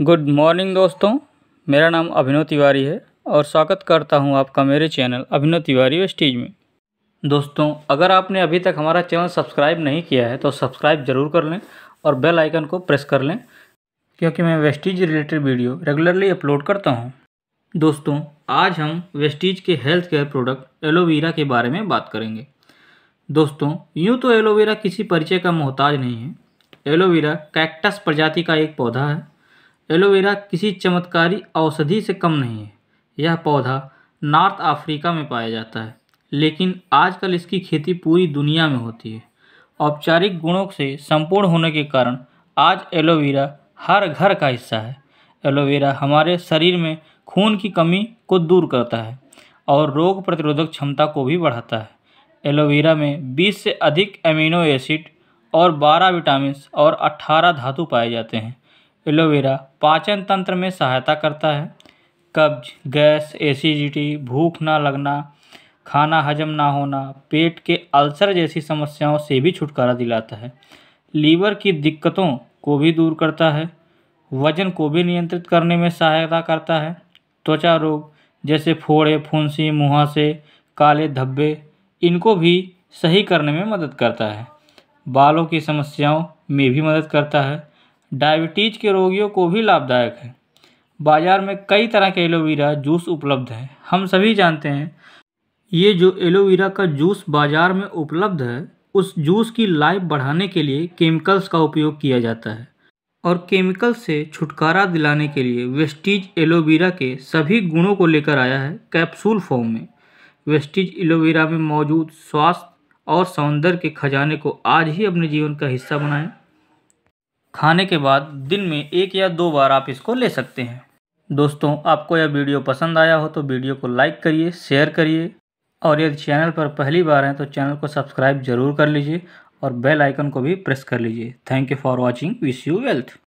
Good morning दोस्तों, मेरा नाम अभिनव तिवारी है और स्वागत करता हूँ आपका मेरे चैनल अभिनव तिवारी वेस्टीज में। दोस्तों, अगर आपने अभी तक हमारा चैनल सब्सक्राइब नहीं किया है तो सब्सक्राइब ज़रूर कर लें और बेल आइकन को प्रेस कर लें, क्योंकि मैं Vestige related video regularly upload करता हूँ। दोस्तों, आज हम वेस्टीज के हेल्थ केयर प्रोडक्ट एलोवेरा के बारे में बात करेंगे। दोस्तों, यूँ तो एलोवेरा किसी परिचय का मोहताज नहीं है। एलोवेरा कैक्टस प्रजाति का एक पौधा है एलोवेरा किसी चमत्कारी औषधि से कम नहीं है। यह पौधा नॉर्थ अफ्रीका में पाया जाता है, लेकिन आजकल इसकी खेती पूरी दुनिया में होती है। औपचारिक गुणों से संपूर्ण होने के कारण आज एलोवेरा हर घर का हिस्सा है। एलोवेरा हमारे शरीर में खून की कमी को दूर करता है और रोग प्रतिरोधक क्षमता को भी बढ़ाता है। एलोवेरा में 20 से अधिक एमिनो एसिड और 12 विटामिन और 18 धातु पाए जाते हैं। एलोवेरा पाचन तंत्र में सहायता करता है। कब्ज, गैस एसिडिटी भूख ना लगना, खाना हजम ना होना, पेट के अल्सर जैसी समस्याओं से भी छुटकारा दिलाता है। लीवर की दिक्कतों को भी दूर करता है। वज़न को भी नियंत्रित करने में सहायता करता है। त्वचा रोग जैसे फोड़े, फुंसी, मुहासे, काले धब्बे, इनको भी सही करने में मदद करता है। बालों की समस्याओं में भी मदद करता है। डायबिटीज़ के रोगियों को भी लाभदायक है। बाज़ार में कई तरह के एलोवेरा जूस उपलब्ध हैं। हम सभी जानते हैं, ये जो एलोवेरा का जूस बाज़ार में उपलब्ध है, उस जूस की लाइफ बढ़ाने के लिए केमिकल्स का उपयोग किया जाता है। और केमिकल से छुटकारा दिलाने के लिए वेस्टीज एलोवेरा के सभी गुणों को लेकर आया है कैप्सूल फॉर्म में। वेस्टीज एलोवेरा में मौजूद स्वास्थ्य और सौंदर्य के खजाने को आज ही अपने जीवन का हिस्सा बनाएँ। खाने के बाद दिन में एक या दो बार आप इसको ले सकते हैं। दोस्तों, आपको यह वीडियो पसंद आया हो तो वीडियो को लाइक करिए, शेयर करिए और यदि चैनल पर पहली बार हैं तो चैनल को सब्सक्राइब ज़रूर कर लीजिए और बेल आइकन को भी प्रेस कर लीजिए। Thank you for watching. Wish you wealth.